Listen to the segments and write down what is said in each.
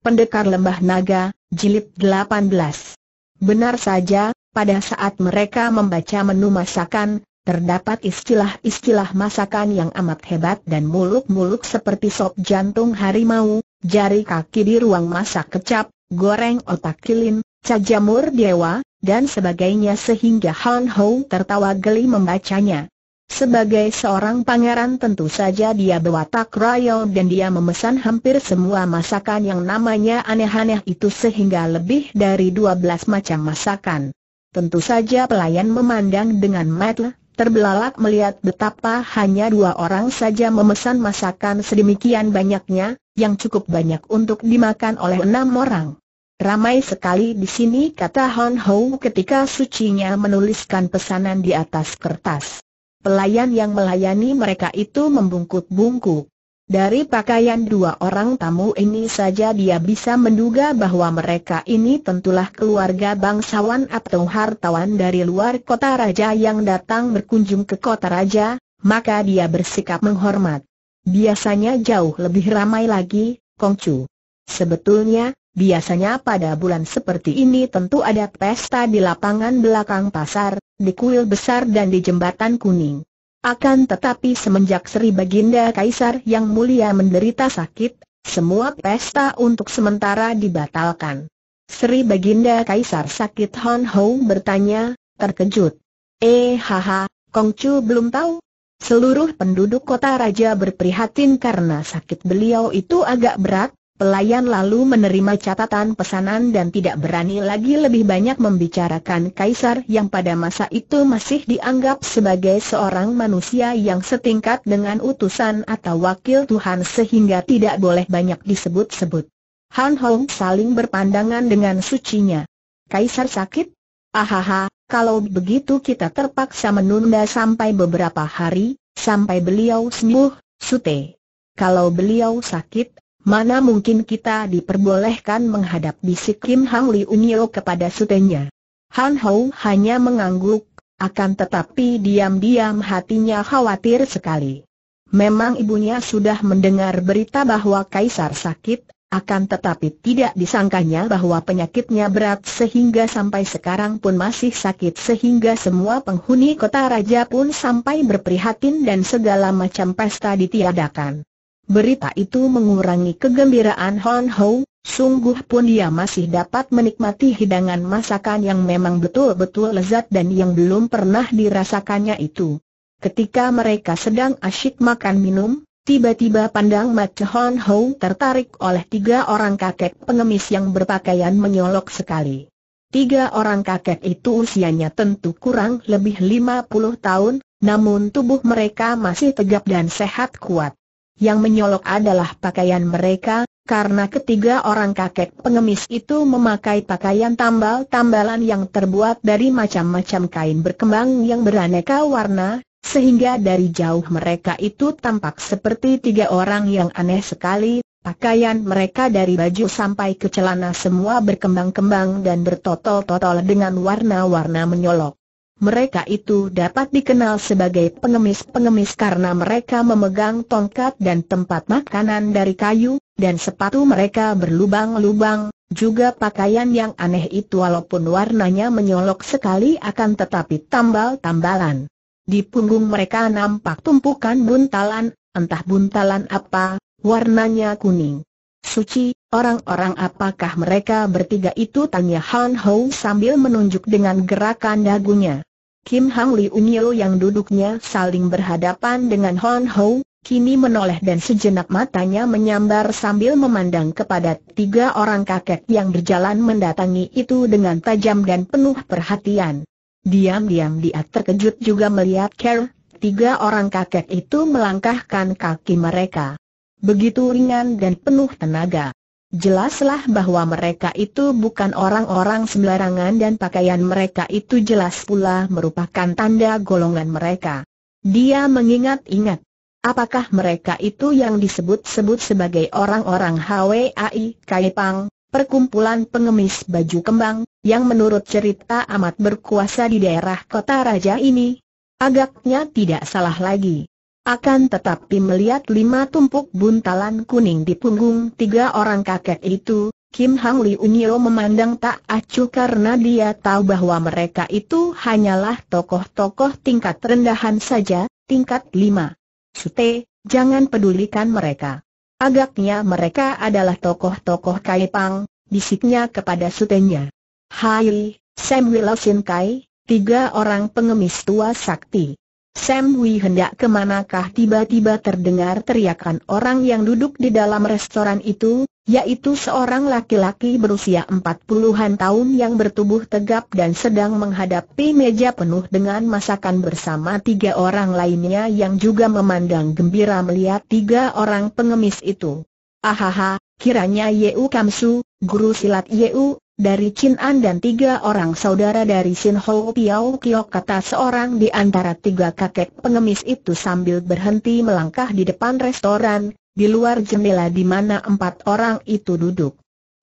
Pendekar Lembah Naga, Jilid 18. Benar saja, pada saat mereka membaca menu masakan, terdapat istilah-istilah masakan yang amat hebat dan muluk-muluk seperti sop jantung harimau, jari kaki di ruang masak kecap, goreng otak kilin, cajamur dewa, dan sebagainya sehingga Han Ho tertawa geli membacanya. Sebagai seorang pangeran tentu saja dia berwatak royal dan dia memesan hampir semua masakan yang namanya aneh-aneh itu sehingga lebih dari 12 macam masakan. Tentu saja pelayan memandang dengan mata terbelalak melihat betapa hanya dua orang saja memesan masakan sedemikian banyaknya, yang cukup banyak untuk dimakan oleh enam orang. Ramai sekali di sini kata Han Ho ketika sucinya menuliskan pesanan di atas kertas. Pelayan yang melayani mereka itu membungkuk-bungkuk. Dari pakaian dua orang tamu ini saja dia bisa menduga bahwa mereka ini tentulah keluarga bangsawan atau hartawan dari luar kota raja yang datang berkunjung ke kota raja, maka dia bersikap menghormat. Biasanya jauh lebih ramai lagi, Kongcu. Sebetulnya, biasanya pada bulan seperti ini tentu ada pesta di lapangan belakang pasar, di kuil besar dan di jembatan kuning. Akan tetapi semenjak Sri Baginda Kaisar yang mulia menderita sakit, semua pesta untuk sementara dibatalkan. Sri Baginda Kaisar sakit Hon Ho bertanya, terkejut. Eh haha, Kongcu belum tahu? Seluruh penduduk kota raja berprihatin karena sakit beliau itu agak berat, Pelayan lalu menerima catatan pesanan dan tidak berani lagi lebih banyak membicarakan kaisar yang pada masa itu masih dianggap sebagai seorang manusia yang setingkat dengan utusan atau wakil Tuhan sehingga tidak boleh banyak disebut-sebut. Han Hong saling berpandangan dengan sucinya. Kaisar sakit? Ahaha, kalau begitu kita terpaksa menunda sampai beberapa hari, sampai beliau sembuh, Sute. Kalau beliau sakit, Mana mungkin kita diperbolehkan menghadap bisik Kim Hang Li Unyo kepada sutenya. Han Hou hanya mengangguk, akan tetapi diam-diam hatinya khawatir sekali. Memang ibunya sudah mendengar berita bahwa Kaisar sakit, akan tetapi tidak disangkanya bahwa penyakitnya berat sehingga sampai sekarang pun masih sakit sehingga semua penghuni kota raja pun sampai berprihatin dan segala macam pesta ditiadakan. Berita itu mengurangi kegembiraan Hon Ho, sungguh pun dia masih dapat menikmati hidangan masakan yang memang betul-betul lezat dan yang belum pernah dirasakannya itu. Ketika mereka sedang asyik makan minum, tiba-tiba pandang mata Hon Ho tertarik oleh tiga orang kakek pengemis yang berpakaian menyolok sekali. Tiga orang kakek itu usianya tentu kurang lebih 50 tahun, namun tubuh mereka masih tegap dan sehat kuat. Yang menyolok adalah pakaian mereka, karena ketiga orang kakek pengemis itu memakai pakaian tambal-tambalan yang terbuat dari macam-macam kain berkembang yang beraneka warna, sehingga dari jauh mereka itu tampak seperti tiga orang yang aneh sekali, pakaian mereka dari baju sampai ke celana semua berkembang-kembang dan bertotol-totol dengan warna-warna menyolok. Mereka itu dapat dikenal sebagai pengemis-pengemis karena mereka memegang tongkat dan tempat makanan dari kayu, dan sepatu mereka berlubang-lubang, juga pakaian yang aneh itu walaupun warnanya menyolok sekali akan tetapi tambal-tambalan. Di punggung mereka nampak tumpukan buntalan, entah buntalan apa, warnanya kuning. Suci, orang-orang apakah mereka bertiga itu tanya Han Ho sambil menunjuk dengan gerakan dagunya. Kim Hang Li Unyo yang duduknya saling berhadapan dengan Hon Ho, kini menoleh dan sejenak matanya menyambar sambil memandang kepada tiga orang kakek yang berjalan mendatangi itu dengan tajam dan penuh perhatian. Diam-diam dia terkejut juga melihat Care, tiga orang kakek itu melangkahkan kaki mereka. Begitu ringan dan penuh tenaga. Jelaslah bahwa mereka itu bukan orang-orang sembarangan dan pakaian mereka itu jelas pula merupakan tanda golongan mereka. Dia mengingat-ingat. Apakah mereka itu yang disebut-sebut sebagai orang-orang HWAI Kaipang, perkumpulan pengemis baju kembang, yang menurut cerita amat berkuasa di daerah kota raja ini? Agaknya tidak salah lagi. Akan tetapi melihat lima tumpuk buntalan kuning di punggung tiga orang kakek itu, Kim Hang Li Unyo memandang tak acuh karena dia tahu bahwa mereka itu hanyalah tokoh-tokoh tingkat rendahan saja, tingkat lima. Sute, jangan pedulikan mereka. Agaknya mereka adalah tokoh-tokoh Kaipang, bisiknya kepada sutenya. Hai, Sam Wilson Kai, tiga orang pengemis tua sakti. Sam Wee hendak ke manakah tiba-tiba terdengar teriakan orang yang duduk di dalam restoran itu, yaitu seorang laki-laki berusia empat puluhan tahun yang bertubuh tegap dan sedang menghadapi meja penuh dengan masakan bersama tiga orang lainnya yang juga memandang gembira melihat tiga orang pengemis itu. Ahaha, kiranya Yeu Kamsu, guru silat Yeu, dari Chin An dan tiga orang saudara dari Sin Ho Piao Kiok kata seorang di antara tiga kakek pengemis itu sambil berhenti melangkah di depan restoran, di luar jendela di mana empat orang itu duduk.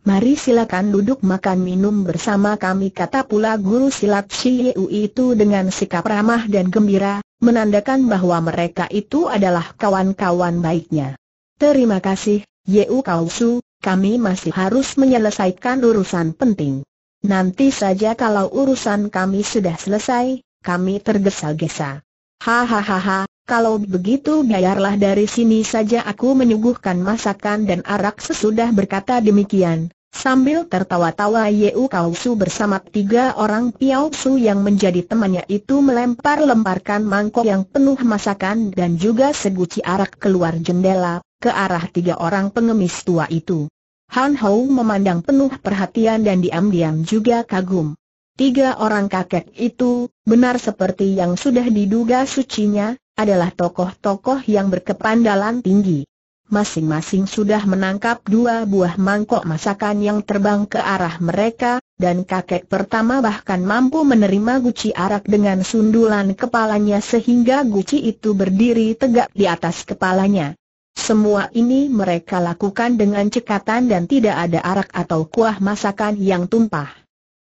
Mari silakan duduk makan minum bersama kami kata pula guru silat Shi Yu itu dengan sikap ramah dan gembira, menandakan bahwa mereka itu adalah kawan-kawan baiknya. Terima kasih, Yeu Kausu, kami masih harus menyelesaikan urusan penting. Nanti saja kalau urusan kami sudah selesai, kami tergesa-gesa. Hahaha, kalau begitu biarlah dari sini saja aku menyuguhkan masakan dan arak sesudah berkata demikian. Sambil tertawa-tawa Yeu Kausu bersama tiga orang Piao Su yang menjadi temannya itu melempar-lemparkan mangkok yang penuh masakan dan juga seguci arak keluar jendela, ke arah tiga orang pengemis tua itu. Han Hou memandang penuh perhatian dan diam-diam juga kagum. Tiga orang kakek itu, benar seperti yang sudah diduga sucinya, adalah tokoh-tokoh yang berkepandalan tinggi. Masing-masing sudah menangkap dua buah mangkok masakan yang terbang ke arah mereka, dan kakek pertama bahkan mampu menerima guci arak dengan sundulan kepalanya sehingga guci itu berdiri tegak di atas kepalanya. Semua ini mereka lakukan dengan cekatan dan tidak ada arak atau kuah masakan yang tumpah.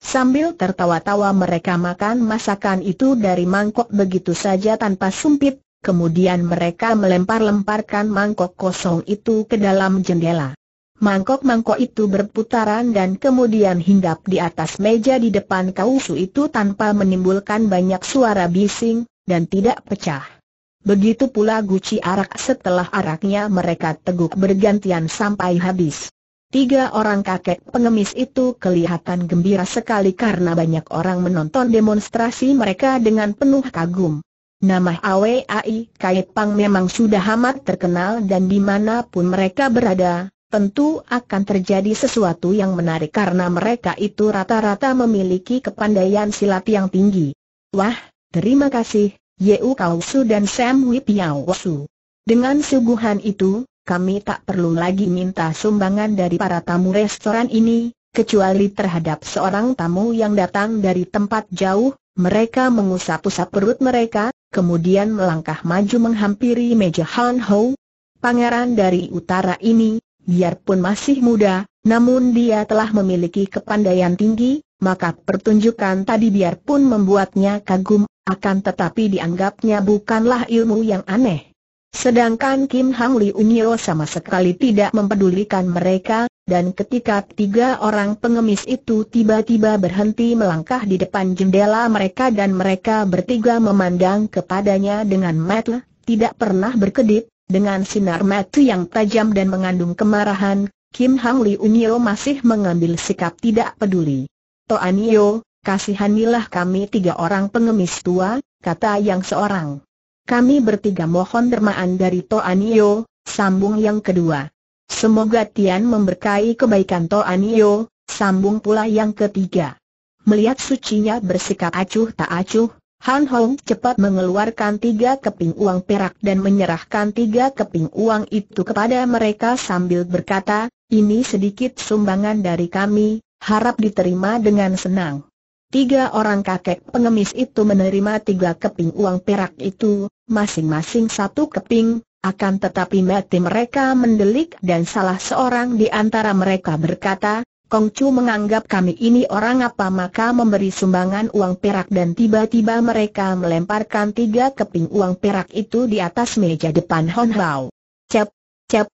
Sambil tertawa-tawa mereka makan masakan itu dari mangkok begitu saja tanpa sumpit, kemudian mereka melempar-lemparkan mangkok kosong itu ke dalam jendela. Mangkok-mangkok itu berputaran dan kemudian hinggap di atas meja di depan kausu itu tanpa menimbulkan banyak suara bising, dan tidak pecah. Begitu pula guci arak setelah araknya mereka teguk bergantian sampai habis. Tiga orang kakek pengemis itu kelihatan gembira sekali karena banyak orang menonton demonstrasi mereka dengan penuh kagum. Nama Ai Kait Pang memang sudah amat terkenal dan di mana pun mereka berada, tentu akan terjadi sesuatu yang menarik karena mereka itu rata-rata memiliki kepandaian silat yang tinggi. Wah, terima kasih, Yeu Su dan Sam Wee Piao Su. Dengan suguhan itu, kami tak perlu lagi minta sumbangan dari para tamu restoran ini, kecuali terhadap seorang tamu yang datang dari tempat jauh, mereka mengusap-usap perut mereka, kemudian melangkah maju menghampiri meja Han Ho. Pangeran dari utara ini, biarpun masih muda, namun dia telah memiliki kepandaian tinggi, maka pertunjukan tadi biarpun membuatnya kagum, akan tetapi dianggapnya bukanlah ilmu yang aneh. Sedangkan Kim Hang Li Unyo sama sekali tidak mempedulikan mereka, dan ketika tiga orang pengemis itu tiba-tiba berhenti melangkah di depan jendela mereka dan mereka bertiga memandang kepadanya dengan mata, tidak pernah berkedip, dengan sinar mata yang tajam dan mengandung kemarahan, Kim Hang Li Unyo masih mengambil sikap tidak peduli. Toanio, kasihanilah kami tiga orang pengemis tua, kata yang seorang. Kami bertiga mohon dermaan dari Toanio, sambung yang kedua. Semoga Tian memberkahi kebaikan Toanio, sambung pula yang ketiga. Melihat sucinya bersikap acuh tak acuh, Han Hong cepat mengeluarkan tiga keping uang perak dan menyerahkan tiga keping uang itu kepada mereka sambil berkata, ini sedikit sumbangan dari kami, harap diterima dengan senang. Tiga orang kakek pengemis itu menerima tiga keping uang perak itu, masing-masing satu keping, akan tetapi mati mereka mendelik dan salah seorang di antara mereka berkata, Kong Chu menganggap kami ini orang apa maka memberi sumbangan uang perak dan tiba-tiba mereka melemparkan tiga keping uang perak itu di atas meja depan Hon Hao. Cep, cep,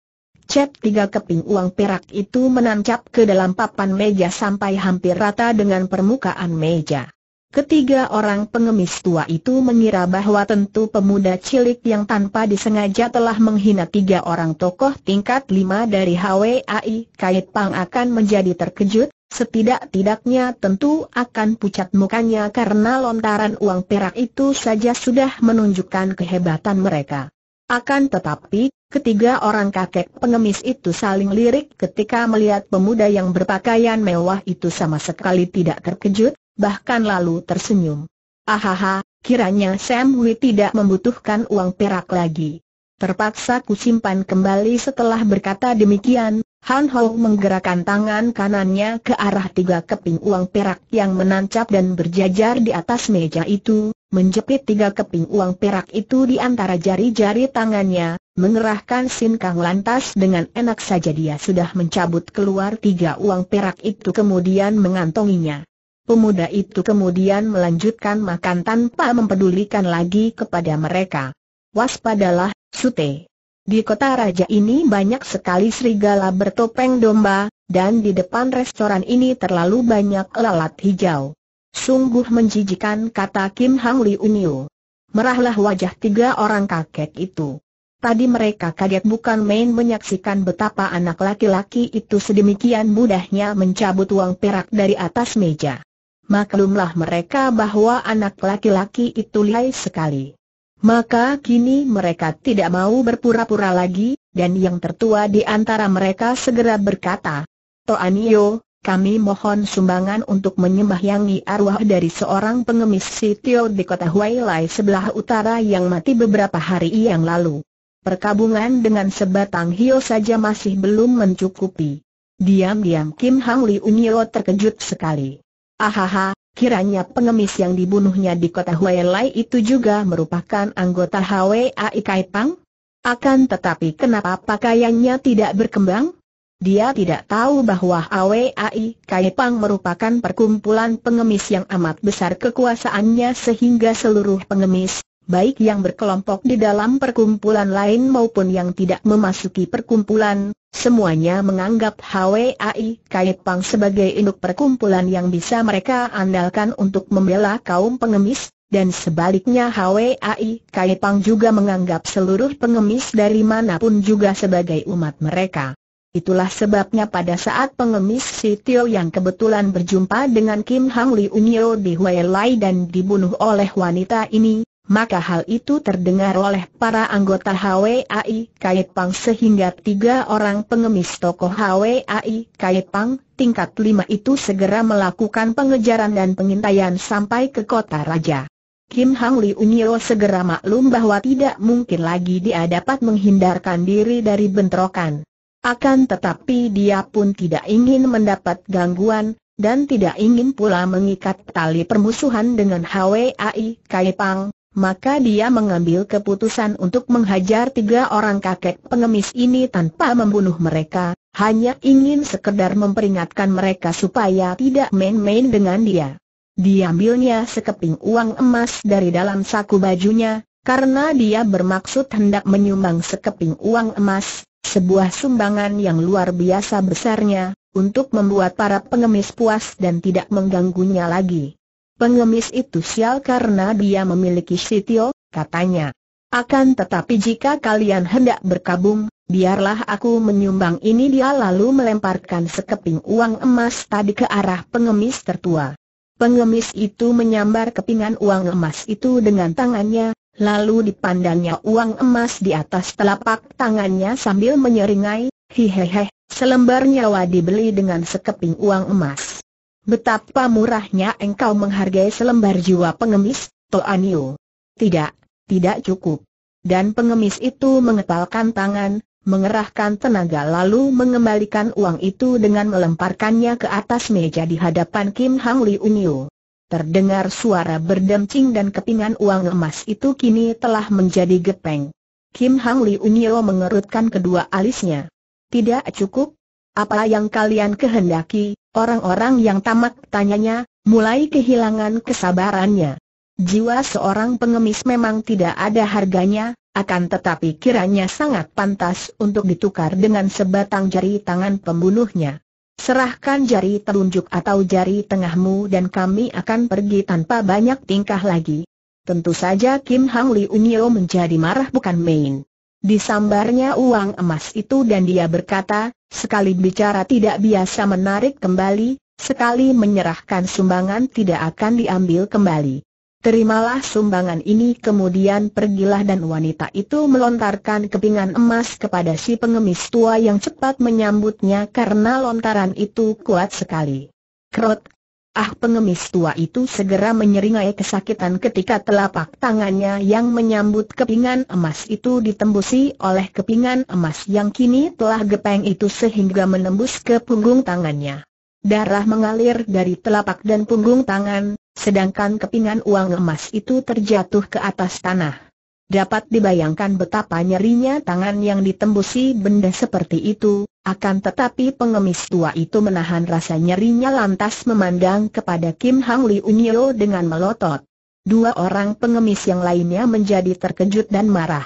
cep tiga keping uang perak itu menancap ke dalam papan meja sampai hampir rata dengan permukaan meja. Ketiga orang pengemis tua itu mengira bahwa tentu pemuda cilik yang tanpa disengaja telah menghina tiga orang tokoh tingkat lima dari HWAI Kait Pang akan menjadi terkejut, setidak-tidaknya tentu akan pucat mukanya karena lontaran uang perak itu saja sudah menunjukkan kehebatan mereka. Akan tetapi, ketiga orang kakek pengemis itu saling lirik ketika melihat pemuda yang berpakaian mewah itu sama sekali tidak terkejut, bahkan lalu tersenyum. Ahaha, kiranya Sam Hui tidak membutuhkan uang perak lagi. Terpaksa kusimpan kembali setelah berkata demikian, Han Ho menggerakkan tangan kanannya ke arah tiga keping uang perak yang menancap dan berjajar di atas meja itu, menjepit tiga keping uang perak itu di antara jari-jari tangannya, mengerahkan sinkang lantas dengan enak saja dia sudah mencabut keluar tiga uang perak itu kemudian mengantonginya. Pemuda itu kemudian melanjutkan makan tanpa mempedulikan lagi kepada mereka. Waspadalah, Sute. Di kota raja ini banyak sekali serigala bertopeng domba, dan di depan restoran ini terlalu banyak lalat hijau. Sungguh menjijikan kata Kim Hang Li Unyu. Merahlah wajah tiga orang kakek itu. Tadi mereka kaget bukan main menyaksikan betapa anak laki-laki itu sedemikian mudahnya mencabut uang perak dari atas meja. Maklumlah mereka bahwa anak laki-laki itu lihai sekali. Maka kini mereka tidak mau berpura-pura lagi, dan yang tertua di antara mereka segera berkata, Toanio, kami mohon sumbangan untuk menyembahyangi arwah dari seorang pengemis sitio di kota Huailai sebelah utara yang mati beberapa hari yang lalu. Perkabungan dengan sebatang hio saja masih belum mencukupi. Diam-diam Kim Hang Li Unyo terkejut sekali. Ahaha, kiranya pengemis yang dibunuhnya di kota Huailai itu juga merupakan anggota HWAI Kaipang? Akan tetapi kenapa pakaiannya tidak berkembang? Dia tidak tahu bahwa HWAI Kaipang merupakan perkumpulan pengemis yang amat besar kekuasaannya sehingga seluruh pengemis, baik yang berkelompok di dalam perkumpulan lain maupun yang tidak memasuki perkumpulan, Semuanya menganggap HWAI Kait Pang sebagai induk perkumpulan yang bisa mereka andalkan untuk membela kaum pengemis, dan sebaliknya HWAI Kait Pang juga menganggap seluruh pengemis dari mana pun juga sebagai umat mereka. Itulah sebabnya pada saat pengemis Sitio yang kebetulan berjumpa dengan Kim Hang Li Unyo di Huailai dan dibunuh oleh wanita ini, maka hal itu terdengar oleh para anggota HWAI Pang sehingga tiga orang pengemis tokoh HWAI Pang tingkat lima itu segera melakukan pengejaran dan pengintaian sampai ke kota raja. Kim Hang Li Unyo segera maklum bahwa tidak mungkin lagi dia dapat menghindarkan diri dari bentrokan. Akan tetapi dia pun tidak ingin mendapat gangguan, dan tidak ingin pula mengikat tali permusuhan dengan HWAI Pang. Maka dia mengambil keputusan untuk menghajar tiga orang kakek pengemis ini tanpa membunuh mereka, hanya ingin sekedar memperingatkan mereka supaya tidak main-main dengan dia. Diambilnya sekeping uang emas dari dalam saku bajunya, karena dia bermaksud hendak menyumbang sekeping uang emas, sebuah sumbangan yang luar biasa besarnya, untuk membuat para pengemis puas dan tidak mengganggunya lagi. Pengemis itu sial karena dia memiliki sitio, katanya. Akan tetapi jika kalian hendak berkabung, biarlah aku menyumbang ini dia lalu melemparkan sekeping uang emas tadi ke arah pengemis tertua. Pengemis itu menyambar kepingan uang emas itu dengan tangannya, lalu dipandangnya uang emas di atas telapak tangannya sambil menyeringai, hihehe, selembar nyawa dibeli dengan sekeping uang emas. Betapa murahnya engkau menghargai selembar jiwa pengemis, Toanio. Tidak, tidak cukup. Dan pengemis itu mengepalkan tangan, mengerahkan tenaga lalu mengembalikan uang itu dengan melemparkannya ke atas meja di hadapan Kim Hang Li. Terdengar suara berdemcing dan kepingan uang emas itu kini telah menjadi gepeng. Kim Hang Li Unyo mengerutkan kedua alisnya. Tidak cukup? Apa yang kalian kehendaki, Orang-orang yang tamak tanyanya, mulai kehilangan kesabarannya. Jiwa seorang pengemis memang tidak ada harganya, akan tetapi kiranya sangat pantas untuk ditukar dengan sebatang jari tangan pembunuhnya. Serahkan jari telunjuk atau jari tengahmu dan kami akan pergi tanpa banyak tingkah lagi. Tentu saja Kim Hang Li Unyo menjadi marah bukan main. Disambarnya uang emas itu dan dia berkata, sekali bicara tidak biasa menarik kembali, sekali menyerahkan sumbangan tidak akan diambil kembali. Terimalah sumbangan ini kemudian pergilah dan wanita itu melontarkan kepingan emas kepada si pengemis tua yang cepat menyambutnya karena lontaran itu kuat sekali. Krot! Ah pengemis tua itu segera menyeringai kesakitan ketika telapak tangannya yang menyambut kepingan emas itu ditembusi oleh kepingan emas yang kini telah gepeng itu sehingga menembus ke punggung tangannya. Darah mengalir dari telapak dan punggung tangan, sedangkan kepingan uang emas itu terjatuh ke atas tanah. Dapat dibayangkan betapa nyerinya tangan yang ditembusi benda seperti itu, akan tetapi pengemis tua itu menahan rasa nyerinya lantas memandang kepada Kim Hang Li Unyo dengan melotot. Dua orang pengemis yang lainnya menjadi terkejut dan marah.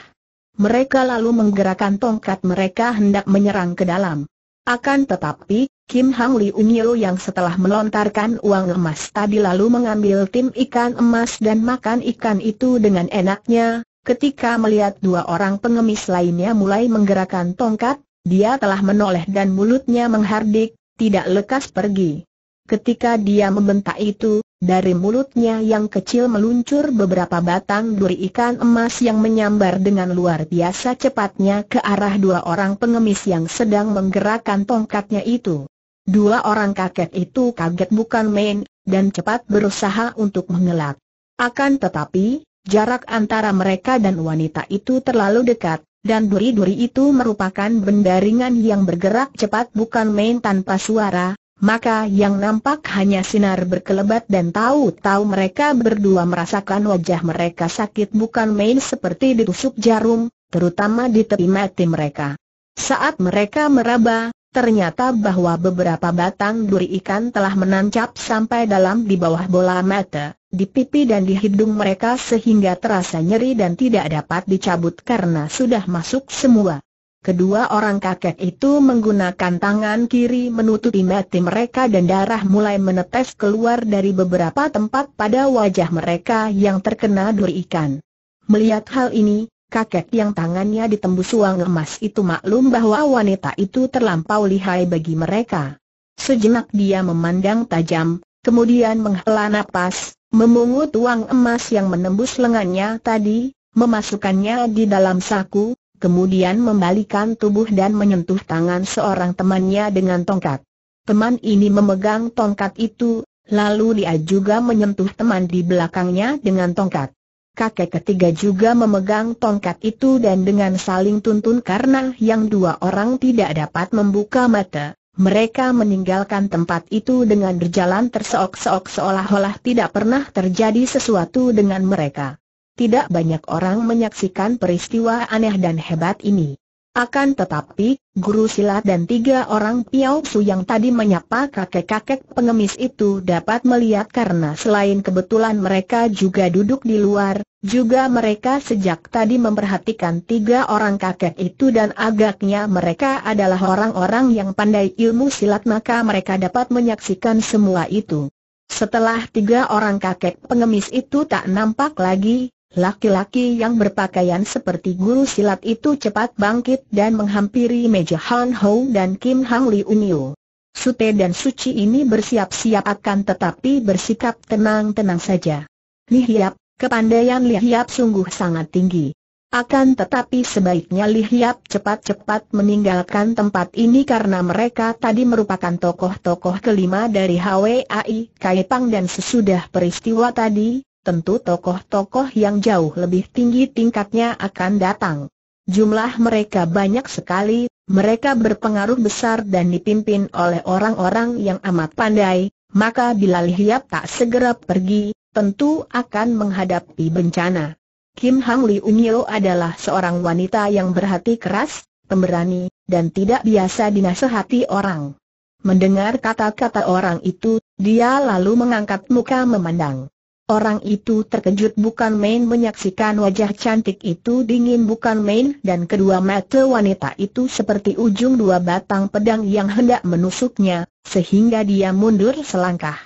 Mereka lalu menggerakkan tongkat mereka hendak menyerang ke dalam. Akan tetapi, Kim Hang Li Unyo yang setelah melontarkan uang emas tadi lalu mengambil tim ikan emas dan makan ikan itu dengan enaknya, ketika melihat dua orang pengemis lainnya mulai menggerakkan tongkat, dia telah menoleh dan mulutnya menghardik, tidak lekas pergi. Ketika dia membentak itu, dari mulutnya yang kecil meluncur beberapa batang duri ikan emas yang menyambar dengan luar biasa cepatnya ke arah dua orang pengemis yang sedang menggerakkan tongkatnya itu. Dua orang kakek itu kaget bukan main, dan cepat berusaha untuk mengelak. Akan tetapi, jarak antara mereka dan wanita itu terlalu dekat, dan duri-duri itu merupakan benda ringan yang bergerak cepat bukan main tanpa suara, maka yang nampak hanya sinar berkelebat dan tahu-tahu mereka berdua merasakan wajah mereka sakit bukan main seperti ditusuk jarum, terutama di tepi mati mereka. Saat mereka meraba, ternyata bahwa beberapa batang duri ikan telah menancap sampai dalam di bawah bola mata, di pipi dan di hidung mereka sehingga terasa nyeri dan tidak dapat dicabut karena sudah masuk semua. Kedua orang kakek itu menggunakan tangan kiri menutupi mati mereka dan darah mulai menetes keluar dari beberapa tempat pada wajah mereka yang terkena duri ikan. Melihat hal ini, kakek yang tangannya ditembus uang emas itu maklum bahwa wanita itu terlampau lihai bagi mereka. Sejenak dia memandang tajam, kemudian menghela napas, memungut uang emas yang menembus lengannya tadi, memasukkannya di dalam saku, kemudian membalikan tubuh dan menyentuh tangan seorang temannya dengan tongkat. Teman ini memegang tongkat itu, lalu dia juga menyentuh teman di belakangnya dengan tongkat. Kakek ketiga juga memegang tongkat itu dan dengan saling tuntun karena yang dua orang tidak dapat membuka mata, mereka meninggalkan tempat itu dengan berjalan terseok-seok seolah-olah tidak pernah terjadi sesuatu dengan mereka. Tidak banyak orang menyaksikan peristiwa aneh dan hebat ini. Akan tetapi, guru silat dan tiga orang piausu yang tadi menyapa kakek-kakek pengemis itu dapat melihat karena selain kebetulan mereka juga duduk di luar, juga mereka sejak tadi memperhatikan tiga orang kakek itu dan agaknya mereka adalah orang-orang yang pandai ilmu silat maka mereka dapat menyaksikan semua itu. Setelah tiga orang kakek pengemis itu tak nampak lagi, Laki-laki yang berpakaian seperti guru silat itu cepat bangkit dan menghampiri meja Han Ho dan Kim Hang Li Unyo. Sute dan Suci ini bersiap-siap akan tetapi bersikap tenang-tenang saja. Li Hiap, kepandaian Li Hiap sungguh sangat tinggi. Akan tetapi sebaiknya Li Hiap cepat-cepat meninggalkan tempat ini karena mereka tadi merupakan tokoh-tokoh kelima dari HWAI Kaipang dan sesudah peristiwa tadi, tentu tokoh-tokoh yang jauh lebih tinggi tingkatnya akan datang. Jumlah mereka banyak sekali, mereka berpengaruh besar dan dipimpin oleh orang-orang yang amat pandai, maka bila Lihiap tak segera pergi, tentu akan menghadapi bencana. Kim Hang Li Unyo adalah seorang wanita yang berhati keras, pemberani, dan tidak biasa dinasehati orang. Mendengar kata-kata orang itu, dia lalu mengangkat muka memandang. Orang itu terkejut bukan main menyaksikan wajah cantik itu dingin bukan main dan kedua mata wanita itu seperti ujung dua batang pedang yang hendak menusuknya, sehingga dia mundur selangkah.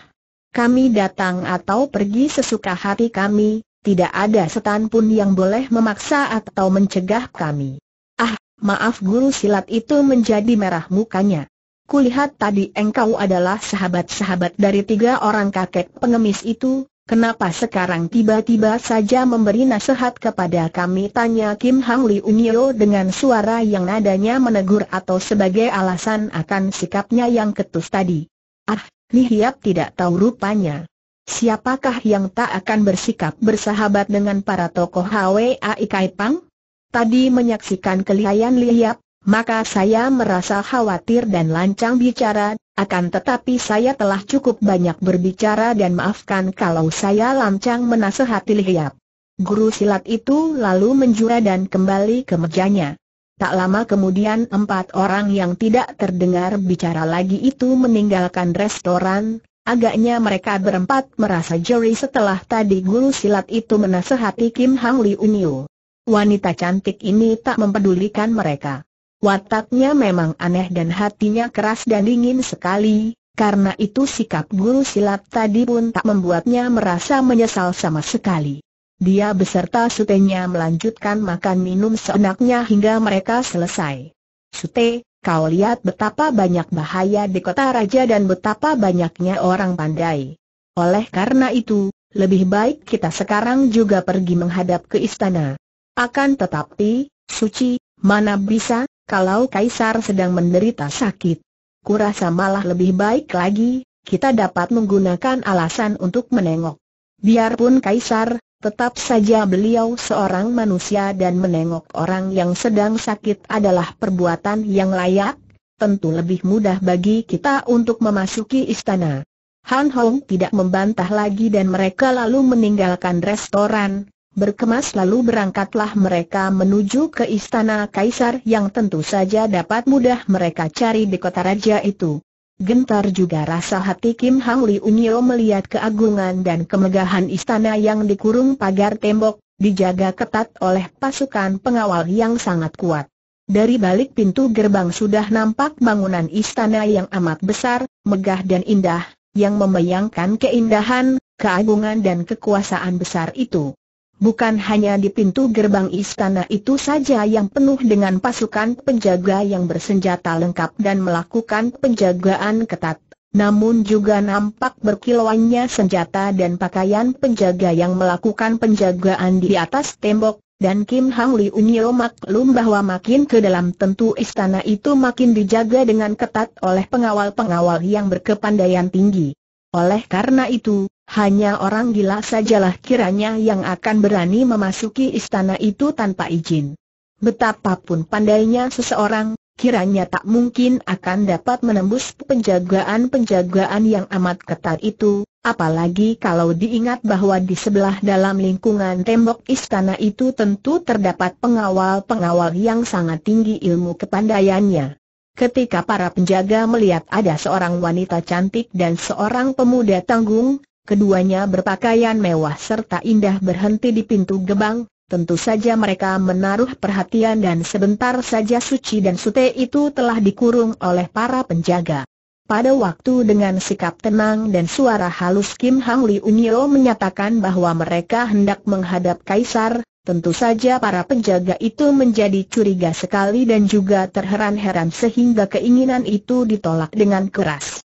Kami datang atau pergi sesuka hati kami, tidak ada setan pun yang boleh memaksa atau mencegah kami. Ah, maaf guru silat itu menjadi merah mukanya. Kulihat tadi engkau adalah sahabat-sahabat dari tiga orang kakek pengemis itu, kenapa sekarang tiba-tiba saja memberi nasihat kepada kami? Tanya Kim Hang Li Unyo dengan suara yang nadanya menegur atau sebagai alasan akan sikapnya yang ketus tadi. Ah, Li Hiap tidak tahu rupanya. Siapakah yang tak akan bersikap bersahabat dengan para tokoh HWA Ikai Pang? Tadi menyaksikan kelihayan Li Hiap, maka saya merasa khawatir dan lancang bicara, akan tetapi saya telah cukup banyak berbicara dan maafkan kalau saya lancang menasehati Lihiap. Guru silat itu lalu menjura dan kembali ke mejanya. Tak lama kemudian empat orang yang tidak terdengar bicara lagi itu meninggalkan restoran, agaknya mereka berempat merasa jeri setelah tadi guru silat itu menasehati Kim Hang Li Unyu. Wanita cantik ini tak mempedulikan mereka. Wataknya memang aneh dan hatinya keras dan dingin sekali, karena itu sikap guru silat tadi pun tak membuatnya merasa menyesal sama sekali. Dia beserta sutenya melanjutkan makan minum seenaknya hingga mereka selesai. Sute, kau lihat betapa banyak bahaya di kota raja dan betapa banyaknya orang pandai. Oleh karena itu, lebih baik kita sekarang juga pergi menghadap ke istana. Akan tetapi, Suci, mana bisa, kalau Kaisar sedang menderita sakit. Kurasa malah lebih baik lagi, kita dapat menggunakan alasan untuk menengok. Biarpun Kaisar, tetap saja beliau seorang manusia dan menengok orang yang sedang sakit adalah perbuatan yang layak, tentu lebih mudah bagi kita untuk memasuki istana. Han Hong tidak membantah lagi dan mereka lalu meninggalkan restoran, Berkemas lalu berangkatlah mereka menuju ke istana kaisar yang tentu saja dapat mudah mereka cari di kota raja itu. Gentar juga rasa hati Kim Hang Li Unyo melihat keagungan dan kemegahan istana yang dikurung pagar tembok, dijaga ketat oleh pasukan pengawal yang sangat kuat. Dari balik pintu gerbang sudah nampak bangunan istana yang amat besar, megah dan indah, yang membayangkan keindahan, keagungan dan kekuasaan besar itu. Bukan hanya di pintu gerbang istana itu saja yang penuh dengan pasukan penjaga yang bersenjata lengkap dan melakukan penjagaan ketat, namun juga nampak berkilauannya senjata dan pakaian penjaga yang melakukan penjagaan di atas tembok, dan Kim Hang Li Unyo maklum bahwa makin ke dalam tentu istana itu makin dijaga dengan ketat oleh pengawal-pengawal yang berkepandaian tinggi. Oleh karena itu, hanya orang gila sajalah kiranya yang akan berani memasuki istana itu tanpa izin. Betapapun pandainya seseorang, kiranya tak mungkin akan dapat menembus penjagaan-penjagaan yang amat ketat itu, apalagi kalau diingat bahwa di sebelah dalam lingkungan tembok istana itu tentu terdapat pengawal-pengawal yang sangat tinggi ilmu kepandaiannya. Ketika para penjaga melihat ada seorang wanita cantik dan seorang pemuda tanggung, Keduanya berpakaian mewah serta indah berhenti di pintu gebang, tentu saja mereka menaruh perhatian dan sebentar saja Suci dan Sute itu telah dikurung oleh para penjaga. Pada waktu dengan sikap tenang dan suara halus Kim Hang Li Unyo menyatakan bahwa mereka hendak menghadap Kaisar, tentu saja para penjaga itu menjadi curiga sekali dan juga terheran-heran sehingga keinginan itu ditolak dengan keras.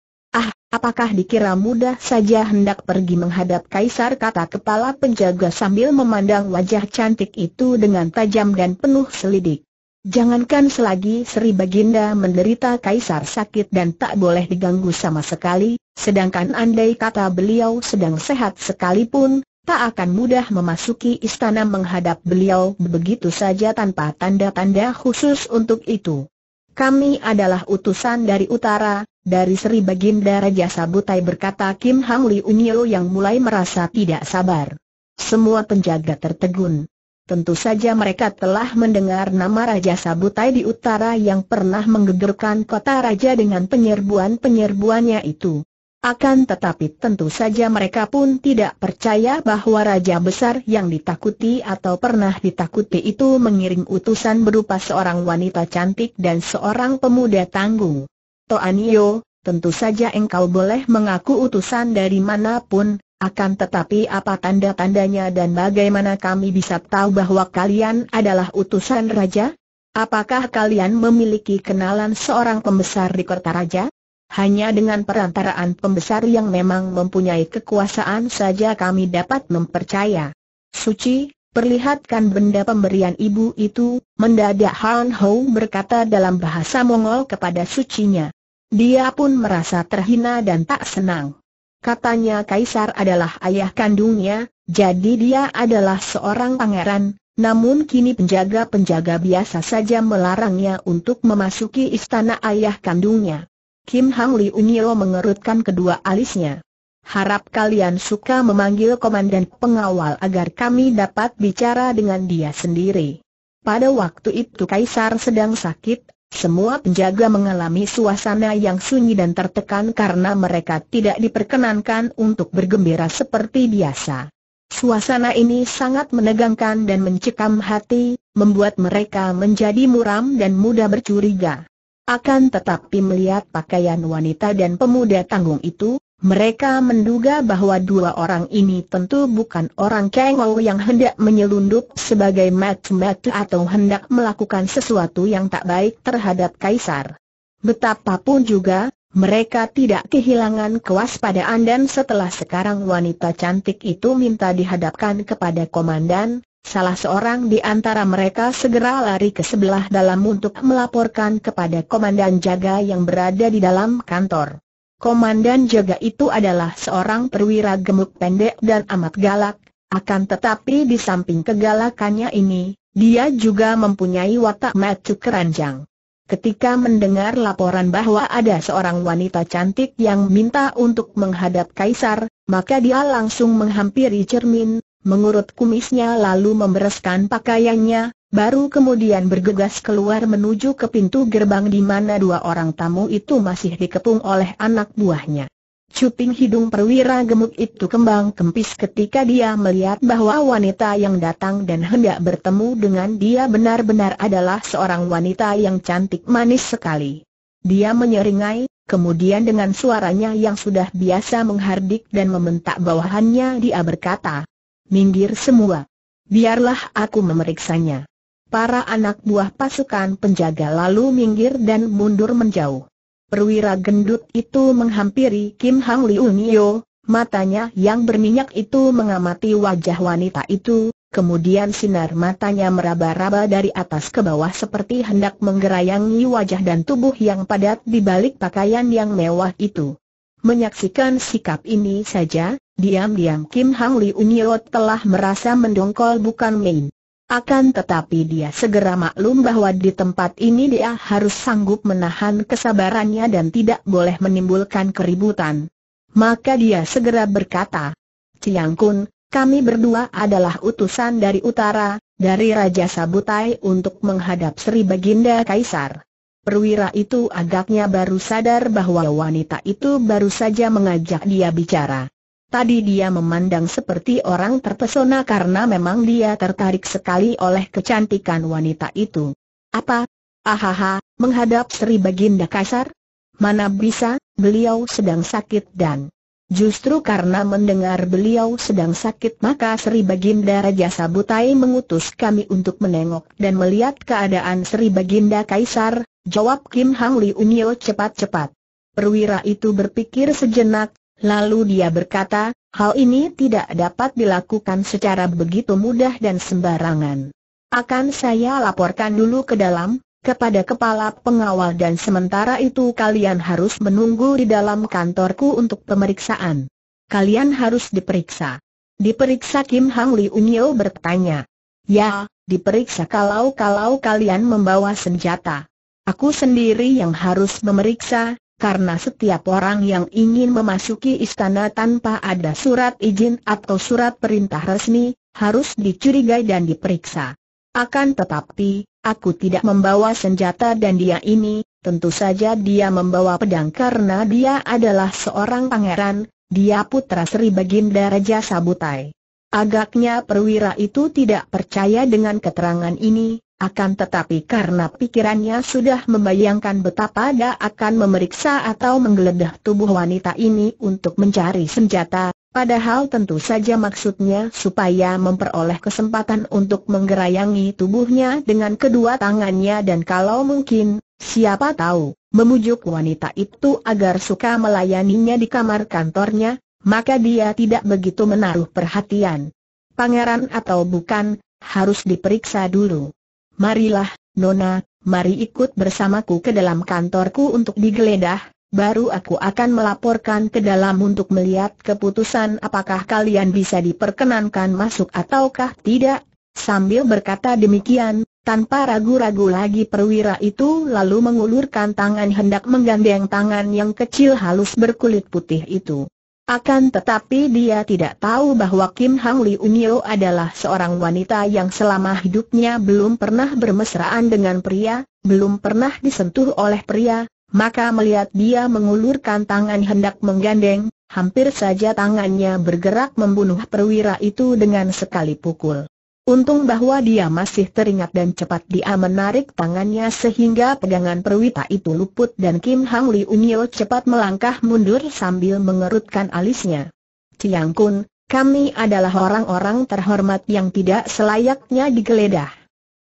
Ah, apakah dikira mudah saja hendak pergi menghadap kaisar kata kepala penjaga sambil memandang wajah cantik itu dengan tajam dan penuh selidik. Jangankan selagi Sri Baginda menderita kaisar sakit dan tak boleh diganggu sama sekali, sedangkan andai kata beliau sedang sehat sekalipun, tak akan mudah memasuki istana menghadap beliau begitu saja tanpa tanda-tanda khusus untuk itu. Kami adalah utusan dari utara, dari Sri Baginda Raja Sabutai berkata Kim Hang Li Unyo yang mulai merasa tidak sabar. Semua penjaga tertegun. tentu saja mereka telah mendengar nama Raja Sabutai di utara yang pernah menggegerkan kota Raja dengan penyerbuan-penyerbuannya itu. Akan tetapi tentu saja mereka pun tidak percaya bahwa Raja Besar yang ditakuti atau pernah ditakuti itu mengirim utusan berupa seorang wanita cantik dan seorang pemuda tanggung. Toanio, tentu saja engkau boleh mengaku utusan dari mana pun, akan tetapi apa tanda-tandanya dan bagaimana kami bisa tahu bahwa kalian adalah utusan Raja? Apakah kalian memiliki kenalan seorang pembesar di kota Raja? Hanya dengan perantaraan pembesar yang memang mempunyai kekuasaan saja kami dapat mempercaya. Suci, perlihatkan benda pemberian ibu itu, mendadak Han Ho berkata dalam bahasa Mongol kepada sucinya. Dia pun merasa terhina dan tak senang. Katanya Kaisar adalah ayah kandungnya, jadi dia adalah seorang pangeran, namun kini penjaga-penjaga biasa saja melarangnya untuk memasuki istana ayah kandungnya. Kim Hang Li Unyo mengerutkan kedua alisnya. Harap kalian suka memanggil komandan pengawal agar kami dapat bicara dengan dia sendiri. Pada waktu itu Kaisar sedang sakit, semua penjaga mengalami suasana yang sunyi dan tertekan karena mereka tidak diperkenankan untuk bergembira seperti biasa. Suasana ini sangat menegangkan dan mencekam hati, membuat mereka menjadi muram dan mudah bercuriga. Akan tetapi melihat pakaian wanita dan pemuda tanggung itu, mereka menduga bahwa dua orang ini tentu bukan orang Kengou yang hendak menyelundup sebagai matu-matu atau hendak melakukan sesuatu yang tak baik terhadap Kaisar. Betapapun juga, mereka tidak kehilangan kewaspadaan dan setelah sekarang wanita cantik itu minta dihadapkan kepada komandan, Salah seorang di antara mereka segera lari ke sebelah dalam untuk melaporkan kepada komandan jaga yang berada di dalam kantor. Komandan jaga itu adalah seorang perwira gemuk pendek dan amat galak, akan tetapi di samping kegalakannya ini, dia juga mempunyai watak macu keranjang. Ketika mendengar laporan bahwa ada seorang wanita cantik yang minta untuk menghadap kaisar, maka dia langsung menghampiri cermin, mengurut kumisnya lalu membereskan pakaiannya, baru kemudian bergegas keluar menuju ke pintu gerbang di mana dua orang tamu itu masih dikepung oleh anak buahnya. Cuping hidung perwira gemuk itu kembang kempis ketika dia melihat bahwa wanita yang datang dan hendak bertemu dengan dia benar-benar adalah seorang wanita yang cantik manis sekali. Dia menyeringai, kemudian dengan suaranya yang sudah biasa menghardik dan membentak bawahannya dia berkata, Minggir semua. Biarlah aku memeriksanya. Para anak buah pasukan penjaga lalu minggir dan mundur menjauh. Perwira gendut itu menghampiri Kim Hang Liu Nio, matanya yang berminyak itu mengamati wajah wanita itu, kemudian sinar matanya meraba-raba dari atas ke bawah seperti hendak menggerayangi wajah dan tubuh yang padat di balik pakaian yang mewah itu. Menyaksikan sikap ini saja, diam-diam Kim Hang Li Unyot telah merasa mendongkol bukan main. Akan tetapi dia segera maklum bahwa di tempat ini dia harus sanggup menahan kesabarannya dan tidak boleh menimbulkan keributan. Maka dia segera berkata, Ciang Kun, kami berdua adalah utusan dari utara, dari Raja Sabutai untuk menghadap Sri Baginda Kaisar. Perwira itu agaknya baru sadar bahwa wanita itu baru saja mengajak dia bicara. Tadi dia memandang seperti orang terpesona karena memang dia tertarik sekali oleh kecantikan wanita itu. Apa? Ahaha, menghadap Sri Baginda Kasar? Mana bisa, beliau sedang sakit dan Justru karena mendengar beliau sedang sakit maka Sri Baginda Raja Sabutai mengutus kami untuk menengok dan melihat keadaan Sri Baginda Kaisar, jawab Kim Hang Li Unyo cepat-cepat. Perwira itu berpikir sejenak, lalu dia berkata, hal ini tidak dapat dilakukan secara begitu mudah dan sembarangan. Akan saya laporkan dulu ke dalam, kepada kepala pengawal dan sementara itu kalian harus menunggu di dalam kantorku untuk pemeriksaan. Kalian harus diperiksa. Diperiksa Kim Hang Li Unyo bertanya. Ya, diperiksa kalau-kalau kalian membawa senjata. Aku sendiri yang harus memeriksa, karena setiap orang yang ingin memasuki istana tanpa ada surat izin atau surat perintah resmi, harus dicurigai dan diperiksa. Akan tetapi, aku tidak membawa senjata dan dia ini, tentu saja dia membawa pedang karena dia adalah seorang pangeran, dia putra Sri Baginda Raja Sabutai. Agaknya perwira itu tidak percaya dengan keterangan ini, akan tetapi karena pikirannya sudah membayangkan betapa dia akan memeriksa atau menggeledah tubuh wanita ini untuk mencari senjata, Padahal tentu saja maksudnya supaya memperoleh kesempatan untuk menggerayangi tubuhnya dengan kedua tangannya dan kalau mungkin, siapa tahu, memujuk wanita itu agar suka melayaninya di kamar kantornya, maka dia tidak begitu menaruh perhatian. Pangeran atau bukan, harus diperiksa dulu. Marilah, Nona, mari ikut bersamaku ke dalam kantorku untuk digeledah, baru aku akan melaporkan ke dalam untuk melihat keputusan apakah kalian bisa diperkenankan masuk ataukah tidak. Sambil berkata demikian, tanpa ragu-ragu lagi perwira itu lalu mengulurkan tangan hendak menggandeng tangan yang kecil halus berkulit putih itu. Akan tetapi dia tidak tahu bahwa Kim Hang Li Unyo adalah seorang wanita yang selama hidupnya belum pernah bermesraan dengan pria, belum pernah disentuh oleh pria, maka melihat dia mengulurkan tangan hendak menggandeng, hampir saja tangannya bergerak membunuh perwira itu dengan sekali pukul. Untung bahwa dia masih teringat dan cepat dia menarik tangannya sehingga pegangan perwita itu luput dan Kim Hang Li Unyo cepat melangkah mundur sambil mengerutkan alisnya. Ciang Kun, kami adalah orang-orang terhormat yang tidak selayaknya digeledah.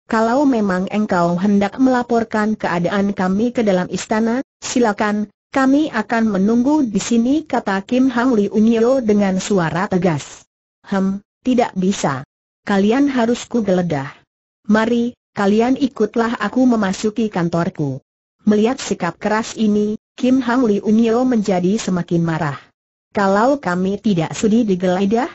Kalau memang engkau hendak melaporkan keadaan kami ke dalam istana, silakan, kami akan menunggu di sini kata Kim Hang Li Unyo dengan suara tegas. Hem, tidak bisa. Kalian harus ku geledah. Mari, kalian ikutlah aku memasuki kantorku. Melihat sikap keras ini, Kim Hang Li Unyo menjadi semakin marah. Kalau kami tidak sudi digeledah?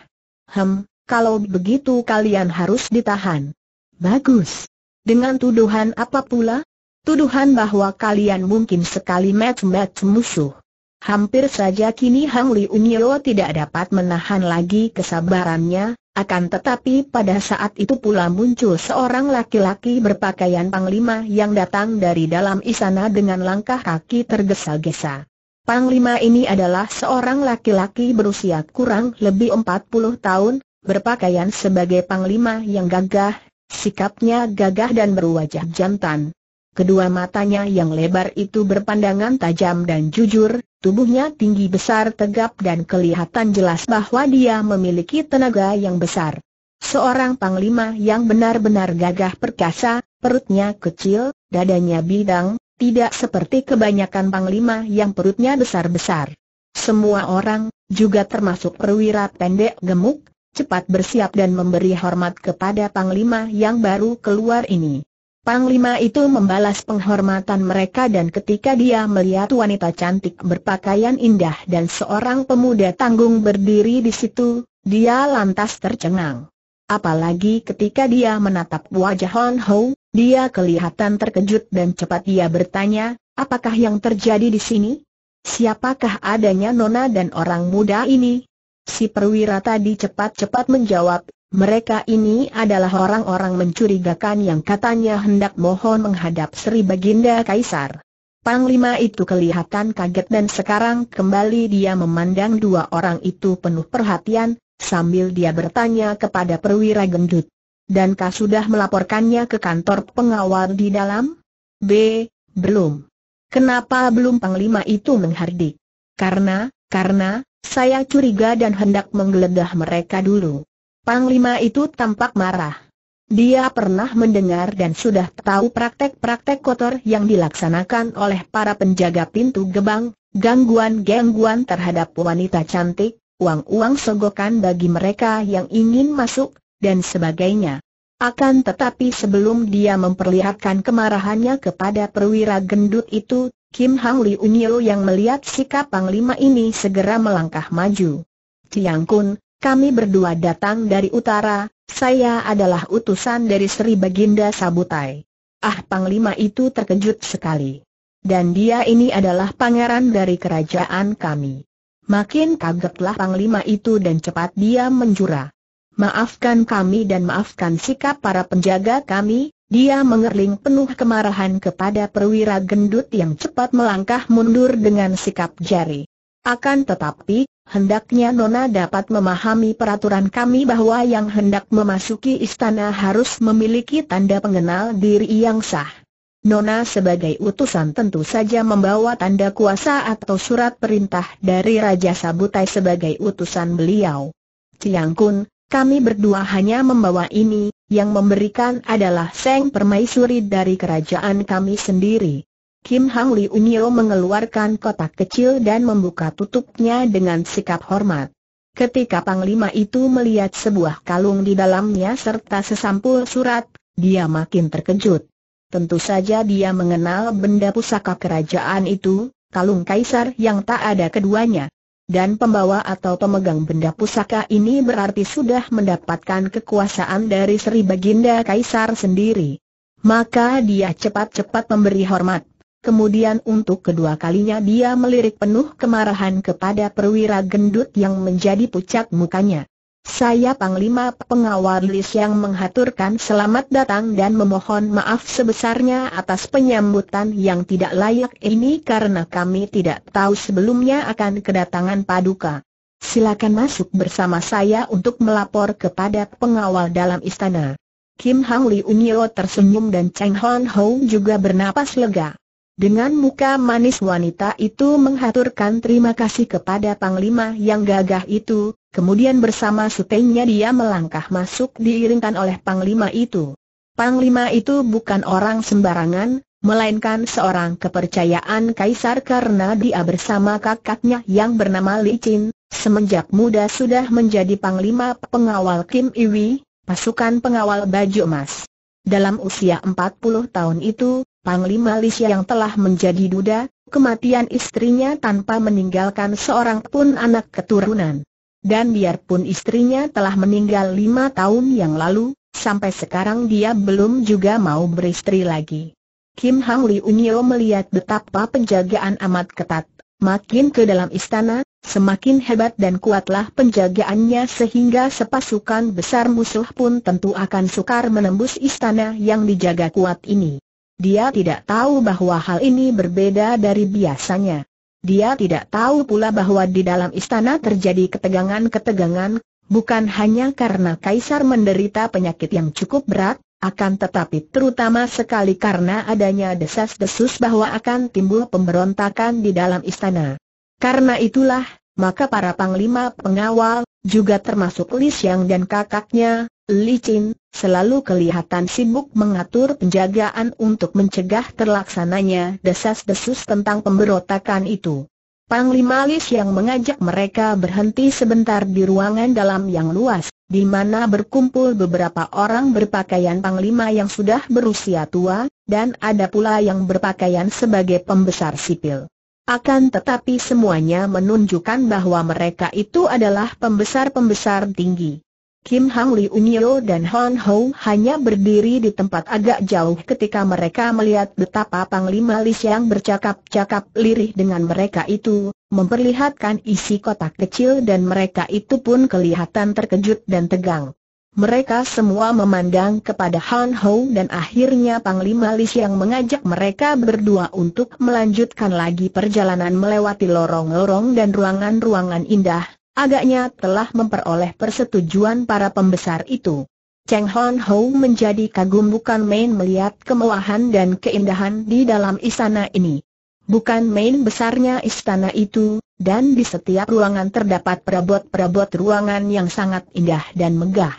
Hem, kalau begitu kalian harus ditahan. Bagus. Dengan tuduhan apa pula? Tuduhan bahwa kalian mungkin sekali match-match musuh. Hampir saja kini Hang Li Unyo tidak dapat menahan lagi kesabarannya, akan tetapi pada saat itu pula muncul seorang laki-laki berpakaian panglima yang datang dari dalam istana dengan langkah kaki tergesa-gesa. Panglima ini adalah seorang laki-laki berusia kurang lebih 40 tahun, berpakaian sebagai panglima yang gagah, Sikapnya gagah dan berwajah jantan. Kedua matanya yang lebar itu berpandangan tajam dan jujur, tubuhnya tinggi besar tegap dan kelihatan jelas bahwa dia memiliki tenaga yang besar. Seorang panglima yang benar-benar gagah perkasa, perutnya kecil, dadanya bidang, tidak seperti kebanyakan panglima yang perutnya besar-besar. Semua orang, juga termasuk perwira pendek gemuk, cepat bersiap dan memberi hormat kepada Panglima yang baru keluar ini. Panglima itu membalas penghormatan mereka dan ketika dia melihat wanita cantik berpakaian indah dan seorang pemuda tanggung berdiri di situ, dia lantas tercengang. Apalagi ketika dia menatap wajah Hon Ho, dia kelihatan terkejut dan cepat dia bertanya, apakah yang terjadi di sini? Siapakah adanya Nona dan orang muda ini? Si perwira tadi cepat-cepat menjawab, mereka ini adalah orang-orang mencurigakan yang katanya hendak mohon menghadap Sri Baginda Kaisar. Panglima itu kelihatan kaget dan sekarang kembali dia memandang dua orang itu penuh perhatian, sambil dia bertanya kepada perwira gendut. Dan kau sudah melaporkannya ke kantor pengawal di dalam? B. Belum. Kenapa belum Panglima itu menghardik? Karena, karena, saya curiga dan hendak menggeledah mereka dulu. Panglima itu tampak marah. Dia pernah mendengar dan sudah tahu praktek-praktek kotor yang dilaksanakan oleh para penjaga pintu gebang, gangguan-gangguan terhadap wanita cantik, uang-uang sogokan bagi mereka yang ingin masuk, dan sebagainya. Akan tetapi sebelum dia memperlihatkan kemarahannya kepada perwira gendut itu, Kim Hang Li Unyo yang melihat sikap Panglima ini segera melangkah maju. Tiang Kun, kami berdua datang dari utara, saya adalah utusan dari Sri Baginda Sabutai. Ah Panglima itu terkejut sekali. Dan dia ini adalah pangeran dari kerajaan kami. Makin kagetlah Panglima itu dan cepat dia menjura. Maafkan kami dan maafkan sikap para penjaga kami, dia mengerling penuh kemarahan kepada perwira gendut yang cepat melangkah mundur dengan sikap jari. Akan tetapi, hendaknya Nona dapat memahami peraturan kami bahwa yang hendak memasuki istana harus memiliki tanda pengenal diri yang sah. Nona sebagai utusan tentu saja membawa tanda kuasa atau surat perintah dari Raja Sabutai sebagai utusan beliau. Tiang Kun, kami berdua hanya membawa ini, yang memberikan adalah Seng Permaisuri dari kerajaan kami sendiri. Kim Hang Li Unyo mengeluarkan kotak kecil dan membuka tutupnya dengan sikap hormat. Ketika Panglima itu melihat sebuah kalung di dalamnya serta sesampul surat, dia makin terkejut. Tentu saja dia mengenal benda pusaka kerajaan itu, kalung kaisar yang tak ada keduanya dan pembawa atau pemegang benda pusaka ini berarti sudah mendapatkan kekuasaan dari Sri Baginda Kaisar sendiri. Maka dia cepat-cepat memberi hormat. Kemudian untuk kedua kalinya dia melirik penuh kemarahan kepada perwira gendut yang menjadi pucat mukanya. Saya Panglima Pengawal Lis yang menghaturkan selamat datang dan memohon maaf sebesarnya atas penyambutan yang tidak layak ini karena kami tidak tahu sebelumnya akan kedatangan Paduka. Silakan masuk bersama saya untuk melapor kepada pengawal dalam istana. Kim Hang Li Unyo tersenyum dan Cheng Hon Ho juga bernapas lega. Dengan muka manis wanita itu menghaturkan terima kasih kepada Panglima yang gagah itu, kemudian bersama sutenya dia melangkah masuk diiringkan oleh Panglima itu. Panglima itu bukan orang sembarangan, melainkan seorang kepercayaan kaisar karena dia bersama kakaknya yang bernama Li Chin, semenjak muda sudah menjadi Panglima pengawal Kim Iwi, pasukan pengawal baju emas. Dalam usia 40 tahun itu, Panglima Lisya yang telah menjadi duda, kematian istrinya tanpa meninggalkan seorang pun anak keturunan. Dan biarpun istrinya telah meninggal lima tahun yang lalu, sampai sekarang dia belum juga mau beristri lagi. Kim Hang Li Unyo melihat betapa penjagaan amat ketat, makin ke dalam istana, semakin hebat dan kuatlah penjagaannya sehingga sepasukan besar musuh pun tentu akan sukar menembus istana yang dijaga kuat ini. Dia tidak tahu bahwa hal ini berbeda dari biasanya. Dia tidak tahu pula bahwa di dalam istana terjadi ketegangan-ketegangan, bukan hanya karena kaisar menderita penyakit yang cukup berat, akan tetapi terutama sekali karena adanya desas-desus bahwa akan timbul pemberontakan di dalam istana. Karena itulah, maka para panglima pengawal, juga termasuk Li Xiang dan kakaknya, Li Chin, selalu kelihatan sibuk mengatur penjagaan untuk mencegah terlaksananya desas-desus tentang pemberontakan itu. Panglima Lis yang mengajak mereka berhenti sebentar di ruangan dalam yang luas, di mana berkumpul beberapa orang berpakaian panglima yang sudah berusia tua, dan ada pula yang berpakaian sebagai pembesar sipil. Akan tetapi semuanya menunjukkan bahwa mereka itu adalah pembesar-pembesar tinggi. Kim Hang Li Unyo dan Hon Ho hanya berdiri di tempat agak jauh ketika mereka melihat betapa Panglima Li Xiang bercakap-cakap lirih dengan mereka itu, memperlihatkan isi kotak kecil dan mereka itu pun kelihatan terkejut dan tegang. Mereka semua memandang kepada Han Ho dan akhirnya Panglima Li Xiang mengajak mereka berdua untuk melanjutkan lagi perjalanan melewati lorong-lorong dan ruangan-ruangan indah, agaknya telah memperoleh persetujuan para pembesar itu. Cheng Hon Ho menjadi kagum bukan main melihat kemewahan dan keindahan di dalam istana ini. Bukan main besarnya istana itu, dan di setiap ruangan terdapat perabot-perabot ruangan yang sangat indah dan megah.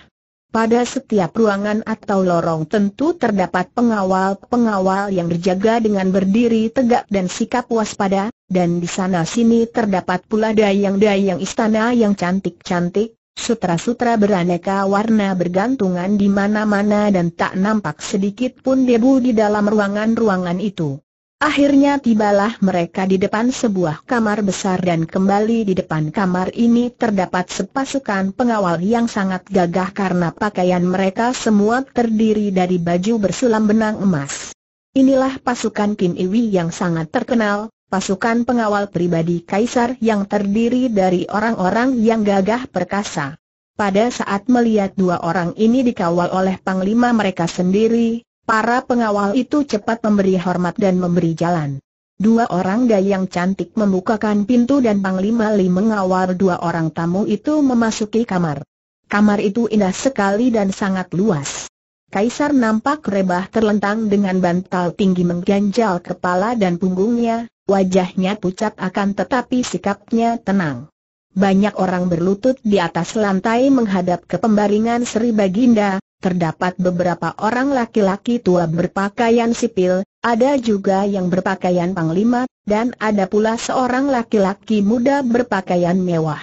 Pada setiap ruangan atau lorong tentu terdapat pengawal-pengawal yang berjaga dengan berdiri tegak dan sikap waspada, dan di sana-sini terdapat pula dayang-dayang istana yang cantik-cantik, sutra-sutra beraneka warna bergantungan di mana-mana dan tak nampak sedikit pun debu di dalam ruangan-ruangan itu. Akhirnya tibalah mereka di depan sebuah kamar besar dan kembali di depan kamar ini terdapat sepasukan pengawal yang sangat gagah karena pakaian mereka semua terdiri dari baju bersulam benang emas. Inilah pasukan Kim Iwi yang sangat terkenal, pasukan pengawal pribadi kaisar yang terdiri dari orang-orang yang gagah perkasa. Pada saat melihat dua orang ini dikawal oleh panglima mereka sendiri, para pengawal itu cepat memberi hormat dan memberi jalan. Dua orang dayang cantik membukakan pintu dan Panglima Li mengawal dua orang tamu itu memasuki kamar. Kamar itu indah sekali dan sangat luas. Kaisar nampak rebah terlentang dengan bantal tinggi mengganjal kepala dan punggungnya, wajahnya pucat akan tetapi sikapnya tenang. Banyak orang berlutut di atas lantai menghadap ke pembaringan Sri Baginda, terdapat beberapa orang laki-laki tua berpakaian sipil, ada juga yang berpakaian panglima, dan ada pula seorang laki-laki muda berpakaian mewah.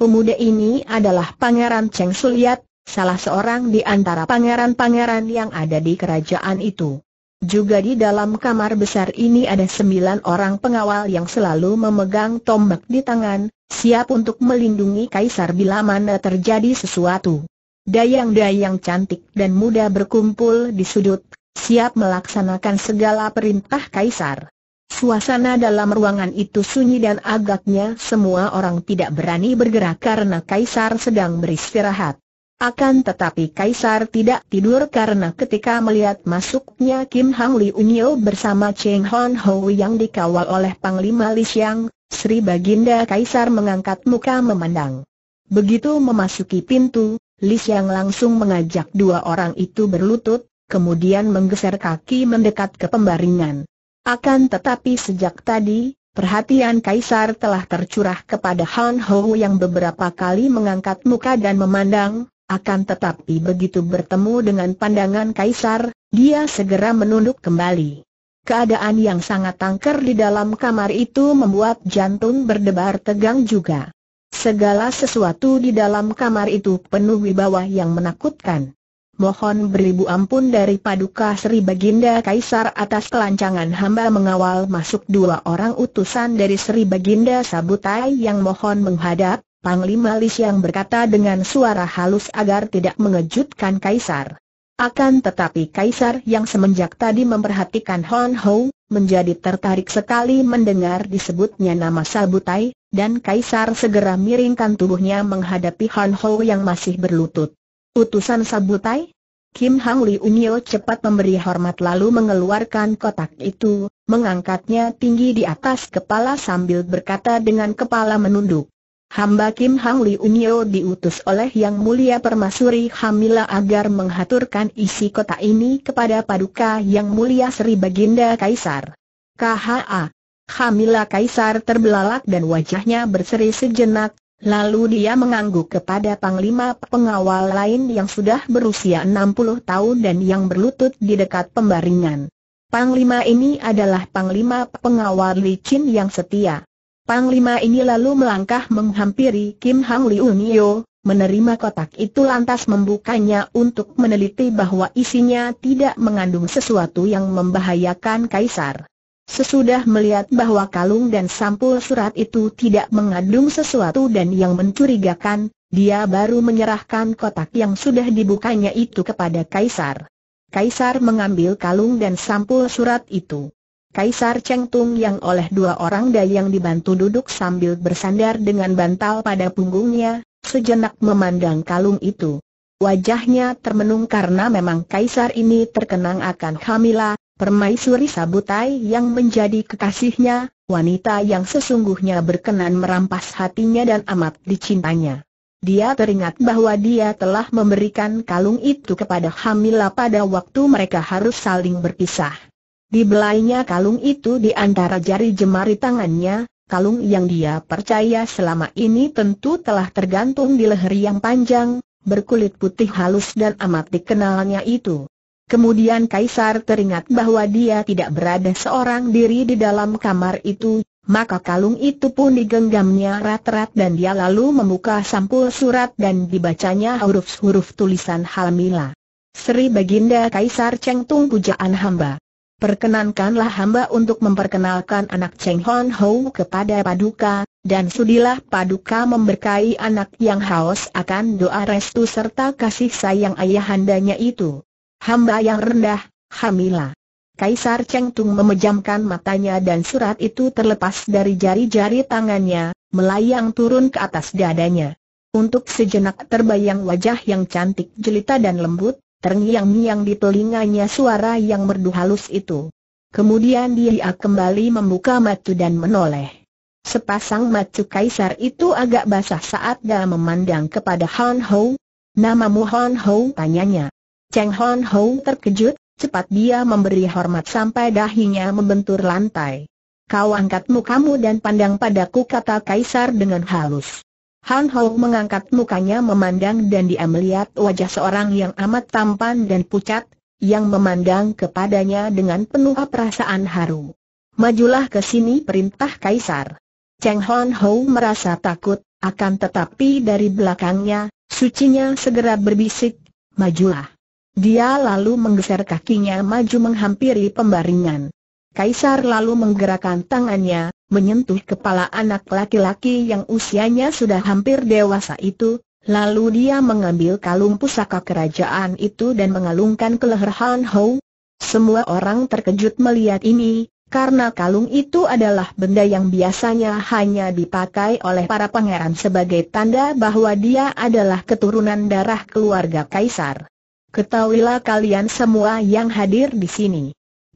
Pemuda ini adalah Pangeran Cheng Suliat, salah seorang di antara pangeran-pangeran yang ada di kerajaan itu. Juga di dalam kamar besar ini ada sembilan orang pengawal yang selalu memegang tombak di tangan, siap untuk melindungi kaisar bila mana terjadi sesuatu. Dayang-dayang cantik dan muda berkumpul di sudut, siap melaksanakan segala perintah kaisar. Suasana dalam ruangan itu sunyi dan agaknya semua orang tidak berani bergerak karena kaisar sedang beristirahat. Akan tetapi Kaisar tidak tidur karena ketika melihat masuknya Kim Hang Li Unyo bersama Cheng Hon Ho yang dikawal oleh Panglima Li Xiang, Sri Baginda Kaisar mengangkat muka memandang. Begitu memasuki pintu, Li Xiang langsung mengajak dua orang itu berlutut, kemudian menggeser kaki mendekat ke pembaringan. Akan tetapi sejak tadi, perhatian Kaisar telah tercurah kepada Han Ho yang beberapa kali mengangkat muka dan memandang, akan tetapi begitu bertemu dengan pandangan kaisar, dia segera menunduk kembali. Keadaan yang sangat tangker di dalam kamar itu membuat jantung berdebar tegang juga. Segala sesuatu di dalam kamar itu penuh wibawa yang menakutkan. Mohon beribu ampun dari Paduka Sri Baginda Kaisar atas kelancangan hamba mengawal masuk dua orang utusan dari Sri Baginda Sabutai yang mohon menghadap, Panglima Lis yang berkata dengan suara halus agar tidak mengejutkan Kaisar. Akan tetapi Kaisar yang semenjak tadi memperhatikan Hon Ho, menjadi tertarik sekali mendengar disebutnya nama Sabutai, dan Kaisar segera miringkan tubuhnya menghadapi Hon Ho yang masih berlutut. Utusan Sabutai? Kim Hang Li Unyo cepat memberi hormat lalu mengeluarkan kotak itu, mengangkatnya tinggi di atas kepala sambil berkata dengan kepala menunduk. Hamba Kim Hang Li Unyo diutus oleh Yang Mulia Permasuri Hamila agar menghaturkan isi kota ini kepada Paduka Yang Mulia Sri Baginda Kaisar. KHA Hamila Kaisar terbelalak dan wajahnya berseri sejenak, lalu dia mengangguk kepada Panglima pengawal lain yang sudah berusia 60 tahun dan yang berlutut di dekat pembaringan. Panglima ini adalah Panglima pengawal licin yang setia. Panglima ini lalu melangkah menghampiri Kim Hang Liunio, menerima kotak itu lantas membukanya untuk meneliti bahwa isinya tidak mengandung sesuatu yang membahayakan kaisar. Sesudah melihat bahwa kalung dan sampul surat itu tidak mengandung sesuatu dan yang mencurigakan, dia baru menyerahkan kotak yang sudah dibukanya itu kepada kaisar. Kaisar mengambil kalung dan sampul surat itu. Kaisar Cheng Tung yang oleh dua orang dayang dibantu duduk sambil bersandar dengan bantal pada punggungnya, sejenak memandang kalung itu. Wajahnya termenung karena memang Kaisar ini terkenang akan Hamila, permaisuri Sabutai yang menjadi kekasihnya, wanita yang sesungguhnya berkenan merampas hatinya dan amat dicintanya. Dia teringat bahwa dia telah memberikan kalung itu kepada Hamila pada waktu mereka harus saling berpisah. Dibelainya kalung itu di antara jari jemari tangannya, kalung yang dia percaya selama ini tentu telah tergantung di leher yang panjang, berkulit putih halus dan amat dikenalnya itu. Kemudian Kaisar teringat bahwa dia tidak berada seorang diri di dalam kamar itu, maka kalung itu pun digenggamnya rat-rat dan dia lalu membuka sampul surat dan dibacanya huruf-huruf tulisan Halmila. Sri Baginda Kaisar Cheng Tung Pujaan Hamba Perkenankanlah hamba untuk memperkenalkan anak Cheng Hon Ho kepada Paduka, dan sudilah Paduka memberkahi anak yang haus akan doa restu serta kasih sayang ayahandanya itu. Hamba yang rendah, Hamila. Kaisar Cheng Tung memejamkan matanya dan surat itu terlepas dari jari-jari tangannya, melayang turun ke atas dadanya. Untuk sejenak terbayang wajah yang cantik jelita dan lembut, terngiang-ngiang di telinganya suara yang merdu halus itu. Kemudian dia kembali membuka mata dan menoleh. Sepasang mata kaisar itu agak basah saat dia memandang kepada Han Ho. Namamu Han Ho tanyanya. Cheng Han Ho terkejut, cepat dia memberi hormat sampai dahinya membentur lantai. Kau angkat mukamu dan pandang padaku kata kaisar dengan halus. Han Ho mengangkat mukanya memandang dan dia melihat wajah seorang yang amat tampan dan pucat, yang memandang kepadanya dengan penuh perasaan haru. Majulah ke sini perintah Kaisar. Cheng Hon Ho merasa takut, akan tetapi dari belakangnya, sucinya segera berbisik, majulah. Dia lalu menggeser kakinya maju menghampiri pembaringan. Kaisar lalu menggerakkan tangannya, menyentuh kepala anak laki-laki yang usianya sudah hampir dewasa itu, Lalu dia mengambil kalung pusaka kerajaan itu dan mengalungkan ke leher Han Ho. Semua orang terkejut melihat ini, karena kalung itu adalah benda yang biasanya hanya dipakai oleh para pangeran sebagai tanda bahwa dia adalah keturunan darah keluarga kaisar. Ketahuilah kalian semua yang hadir di sini.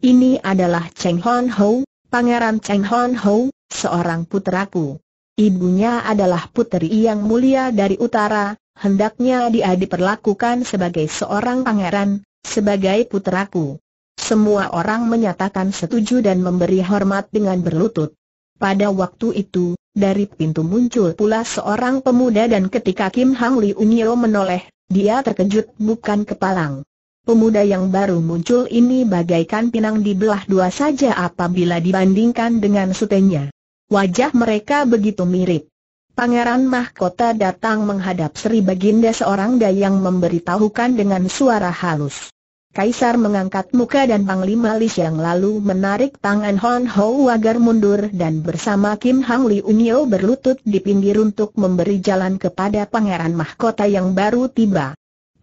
Ini adalah Cheng Hon Ho, Pangeran Cheng Hon Ho, seorang putraku. Ibunya adalah putri yang mulia dari utara, hendaknya dia diperlakukan sebagai seorang pangeran, sebagai putraku. Semua orang menyatakan setuju dan memberi hormat dengan berlutut. Pada waktu itu, dari pintu muncul pula seorang pemuda dan ketika Kim Hang Li Unyo menoleh, dia terkejut bukan kepalang. Pemuda yang baru muncul ini bagaikan pinang dibelah dua saja apabila dibandingkan dengan sutenya. Wajah mereka begitu mirip. Pangeran Mahkota datang menghadap Sri Baginda seorang dayang memberitahukan dengan suara halus. Kaisar mengangkat muka dan Panglima Lis yang lalu menarik tangan Hon Ho agar mundur dan bersama Kim Hang Li Unyo berlutut di pinggir untuk memberi jalan kepada Pangeran Mahkota yang baru tiba.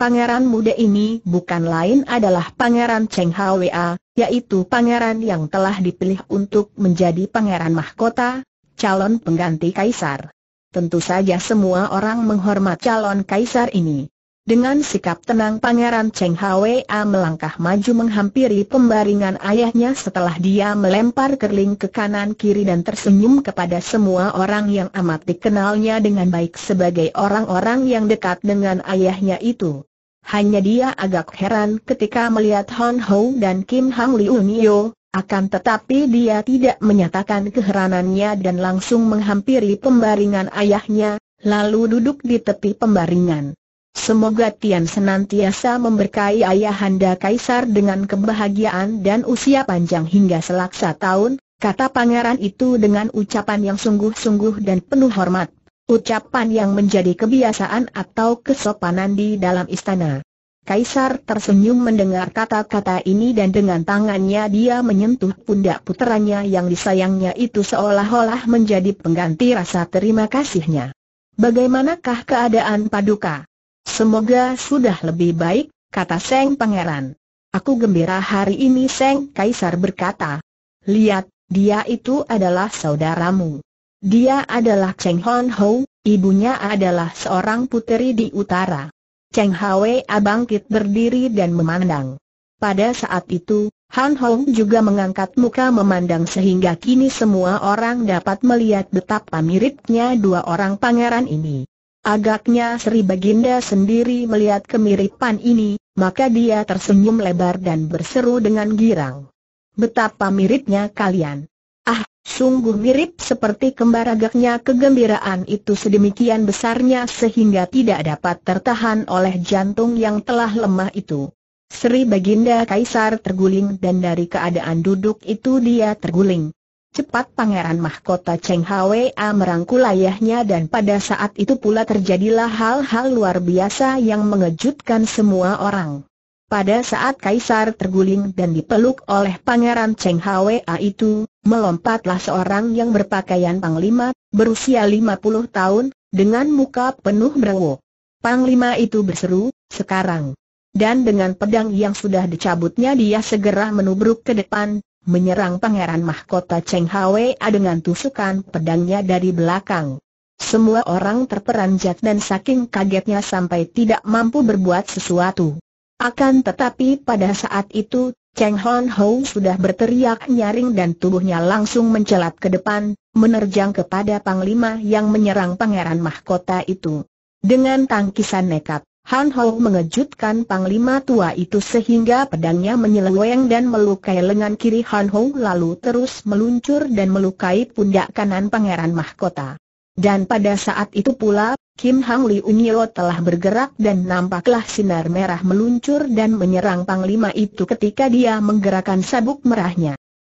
Pangeran muda ini bukan lain adalah Pangeran Cheng Hwa, yaitu pangeran yang telah dipilih untuk menjadi pangeran mahkota, calon pengganti kaisar. Tentu saja semua orang menghormat calon kaisar ini. Dengan sikap tenang Pangeran Cheng Hwa melangkah maju menghampiri pembaringan ayahnya setelah dia melempar kerling ke kanan kiri dan tersenyum kepada semua orang yang amat dikenalnya dengan baik sebagai orang-orang yang dekat dengan ayahnya itu. Hanya dia agak heran ketika melihat Hon Ho dan Kim Hang Liu Nio, akan tetapi dia tidak menyatakan keheranannya dan langsung menghampiri pembaringan ayahnya, lalu duduk di tepi pembaringan. Semoga Tian senantiasa memberkahi ayahanda kaisar dengan kebahagiaan dan usia panjang hingga selaksa tahun, kata pangeran itu dengan ucapan yang sungguh-sungguh dan penuh hormat ucapan yang menjadi kebiasaan atau kesopanan di dalam istana. Kaisar tersenyum mendengar kata-kata ini dan dengan tangannya dia menyentuh pundak puteranya yang disayangnya itu seolah-olah menjadi pengganti rasa terima kasihnya. Bagaimanakah keadaan Paduka? Semoga sudah lebih baik, kata Seng Pangeran. Aku gembira hari ini Seng Kaisar berkata. Lihat, dia itu adalah saudaramu. Dia adalah Cheng Hon Ho, ibunya adalah seorang puteri di utara. Cheng Hwe bangkit berdiri dan memandang. Pada saat itu, Han Hong juga mengangkat muka memandang sehingga kini semua orang dapat melihat betapa miripnya dua orang pangeran ini. Agaknya Sri Baginda sendiri melihat kemiripan ini, maka dia tersenyum lebar dan berseru dengan girang. Betapa miripnya kalian. Ah, sungguh mirip seperti kembar agaknya kegembiraan itu sedemikian besarnya sehingga tidak dapat tertahan oleh jantung yang telah lemah itu. Sri Baginda Kaisar terguling dan dari keadaan duduk itu dia terguling. Cepat Pangeran Mahkota Cheng Hwa merangkul ayahnya dan pada saat itu pula terjadilah hal-hal luar biasa yang mengejutkan semua orang. Pada saat Kaisar terguling dan dipeluk oleh Pangeran Cheng Hwa itu, melompatlah seorang yang berpakaian panglima, berusia 50 tahun, dengan muka penuh berwok. Panglima itu berseru, sekarang. Dan dengan pedang yang sudah dicabutnya dia segera menubruk ke depan, menyerang Pangeran Mahkota Cheng Hwa dengan tusukan pedangnya dari belakang. Semua orang terperanjat dan saking kagetnya sampai tidak mampu berbuat sesuatu. Akan tetapi pada saat itu, Cheng Hon Ho sudah berteriak nyaring dan tubuhnya langsung mencelat ke depan, menerjang kepada Panglima yang menyerang Pangeran Mahkota itu. Dengan tangkisan nekat, Han Ho mengejutkan Panglima tua itu sehingga pedangnya menyeleweng dan melukai lengan kiri Han Ho lalu terus meluncur dan melukai pundak kanan Pangeran Mahkota. Dan pada saat itu pula, Kim Hang Li Unyo telah bergerak dan nampaklah sinar merah meluncur dan menyerang Panglima itu ketika dia menggerakkan sabuk merahnya.